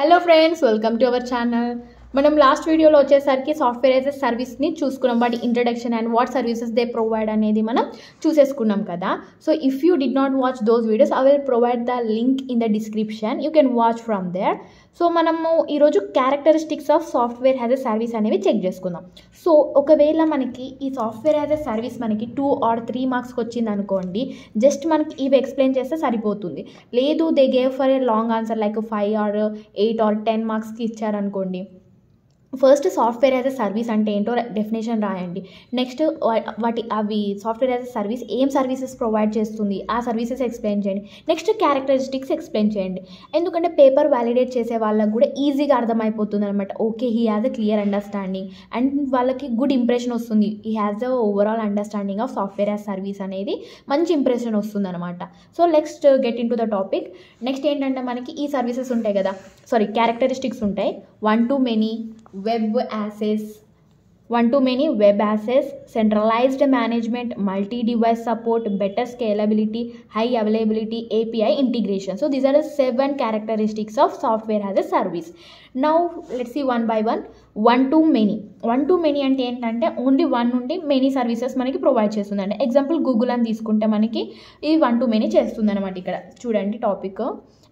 hello friends welcome to our channel. మనం last వీడియోలో వచ్చేసరికి సాఫ్ట్వేర్ యాజ్ ఎ సర్వీస్ని చూసుకున్నాం. వాటి introduction and what services they provide అనేది మనం చూసేసుకున్నాం కదా. So if you did not watch those videos I will provide the link in the description you can watch from there so మనము ఈరోజు characteristics of software as a service అనేవి check చేసుకుందాం. So ఒకవేళ మనకి ఈ సాఫ్ట్వేర్ యాజ్ ఎ సర్వీస్ మనకి two or three మార్క్స్కి వచ్చింది అనుకోండి జస్ట్ మనకి ఇవి ఎక్స్ప్లెయిన్ చేస్తే సరిపోతుంది. లేదు they gave for a long answer like five or eight or ten మార్క్స్కి ఇచ్చారనుకోండి first software as a service అంటే ఏంటో డెఫినేషన్ రాయండి. నెక్స్ట్ వాటి అవి సాఫ్ట్వేర్ యాజ్ ఎ సర్వీస్ ఏం సర్వీసెస్ ప్రొవైడ్ చేస్తుంది? ఆ సర్వీసెస్ ఎక్స్ప్లెయిన్ చేయండి. నెక్స్ట్ క్యారెక్టరిస్టిక్స్ ఎక్స్ప్లెయిన్ చేయండి. ఎందుకంటే పేపర్ వ్యాలిడేట్ చేసే వాళ్ళకు కూడా ఈజీగా అర్థమైపోతుంది అనమాట okay he has a clear understanding and వాళ్ళకి గుడ్ ఇంప్రెషన్ వస్తుంది. He has a overall understanding of software as service అనేది మంచి ఇంప్రెషన్ వస్తుంది అనమాట so next get in to the topic next ఏంటంటే మనకి ఈ సర్వీసెస్ ఉంటాయి కదా. సారీ క్యారెక్టరిస్టిక్స్ ఉంటాయి. One to many web access one to many web access centralized management multi device support better scalability high availability API integration so these are the seven characteristics of software as a service now let's see one by one one to many one to many అంటే ఏంటంటే only one నుండి many services మనకి provide చేస్తుందండి. Example Google అని తీసుకుంటే మనకి ఇది one to many చేస్తుంది అనమాట ఇక్కడ. చూడండి topic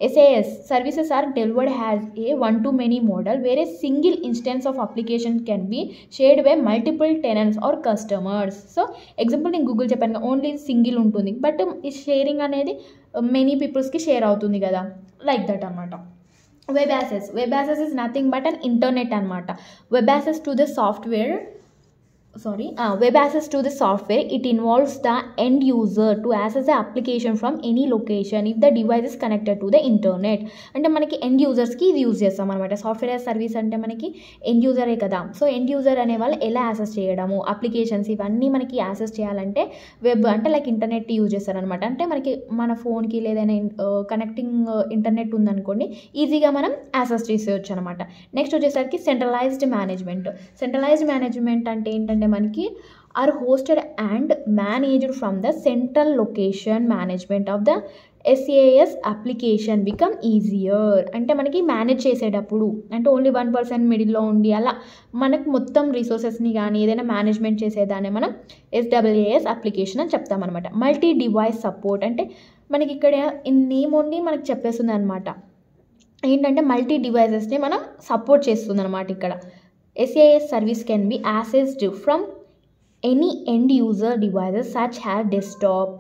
SAS services are delivered as a one to many model where a single instance of application can be shared by multiple tenants or customers so example నేను Google చెప్పాను only single ఉంటుంది but ఈ sharing అనేది many పీపుల్స్కి share అవుతుంది కదా like that అనమాట web access web access is nothing but an internet అనమాట web access to the software sorry. Uh, web access to the software. It involves the end user to access the application from any location if the device is connected to the internet. అంటే మనకి end యూజర్స్కి ఇది use చేస్తాం అనమాట software as service అంటే మనకి end యూజరే కదా. So end user అనే వాళ్ళు ఎలా యాక్సెస్ చేయడము? అప్లికేషన్స్ ఇవన్నీ మనకి యాక్సెస్ చేయాలంటే వెబ్ అంటే లైక్ ఇంటర్నెట్ యూజ్ చేస్తారనమాట అంటే మనకి మన ఫోన్కి లేదైనా కనెక్టింగ్ ఇంటర్నెట్ uh, uh, ఉందనుకోండి ఈజీగా మనం యాక్సెస్ చేసేయచ్చు అనమాట నెక్స్ట్ వచ్చేసరికి సెంట్రలైజ్డ్ మేనేజ్మెంట్ సెంట్రలైజ్డ్ మేనేజ్మెంట్ అంటే ఏంటంటే మనకి. Are hosted and managed from the central location management of the SAS application become easier అంటే మనకి మేనేజ్ చేసేటప్పుడు అంటే ఓన్లీ వన్ పర్సెంట్ మిడిల్లో ఉండి అలా మనకు మొత్తం రిసోర్సెస్ని కానీ ఏదైనా మేనేజ్మెంట్ చేసేదాన్ని మనం ఎస్డబ్ల్యూఏఎస్ అప్లికేషన్ అని చెప్తామన్నమాట మల్టీ డివైస్ సపోర్ట్ అంటే మనకి ఇక్కడ నేమ్ ఉండి మనకి చెప్పేస్తుంది అనమాట ఏంటంటే మల్టీ డివైజెస్ని మనం సపోర్ట్ చేస్తుంది అనమాట ఇక్కడ. SAS service can be accessed from any end user devices such as desktop,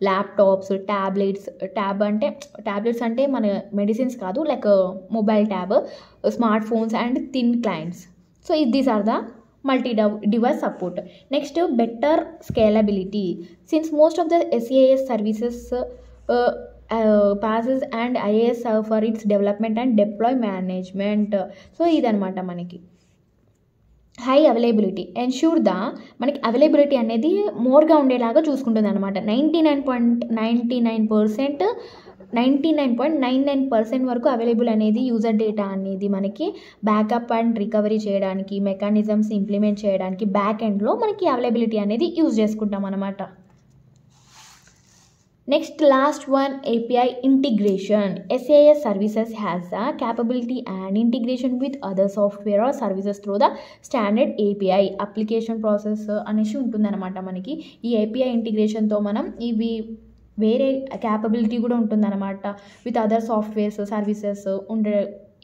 laptops, tablets, tab అంటే టాబ్లెట్స్ అంటే మన మెడిసిన్స్ కాదు like mobile tab smart phones and thin clients so these are the multi device support next better scalability since most of the SaaS services PaaS and IaaS for its development and deploy management so ఇదనమాట మనకి high availability ensure the మనకి availability అనేది మోర్గా ఉండేలాగా చూసుకుంటుంది అనమాట ninety nine point ninety nine percent ninety nine point nine nine percent వరకు available అనేది యూజర్ డేటా అనేది మనకి బ్యాకప్ అండ్ రికవరీ చేయడానికి మెకానిజమ్స్ ఇంప్లిమెంట్ చేయడానికి బ్యాక్ ఎండ్లో మనకి అవైలబిలిటీ అనేది యూజ్ చేసుకుంటాం అనమాట next last one API integration SAS services has the capability and integration with other software or services through the standard API application process అనేసి ఉంటుందన్నమాట మనకి. ఈ ఏపీఐ ఇంటిగ్రేషన్తో మనం ఇవి వేరే క్యాపబిలిటీ కూడా ఉంటుందన్నమాట. విత్ అదర్ సాఫ్ట్వేర్స్ సర్వీసెస్ ఉండే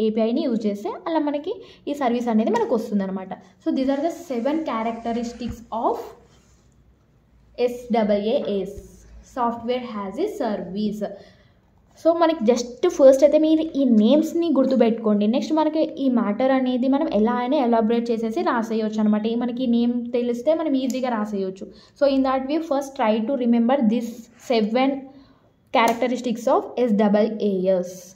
ఏపీఐని యూజ్ చేస్తే అలా మనకి ఈ సర్వీస్ అనేది మనకు వస్తుందన్నమాట. So these are the seven characteristics of SWAS software has a service so మనకి జస్ట్ ఫస్ట్ అయితే మీరు ఈ నేమ్స్ని గుర్తుపెట్టుకోండి. నెక్స్ట్ మనకి ఈ మ్యాటర్ అనేది మనం ఎలా అయినా ఎలాబరేట్ చేసేసి రాసేయచ్చు అనమాట మనకి నేమ్ తెలిస్తే మనం ఈజీగా రాసేయచ్చు. So in that we first try to remember this seven characteristics of S double AS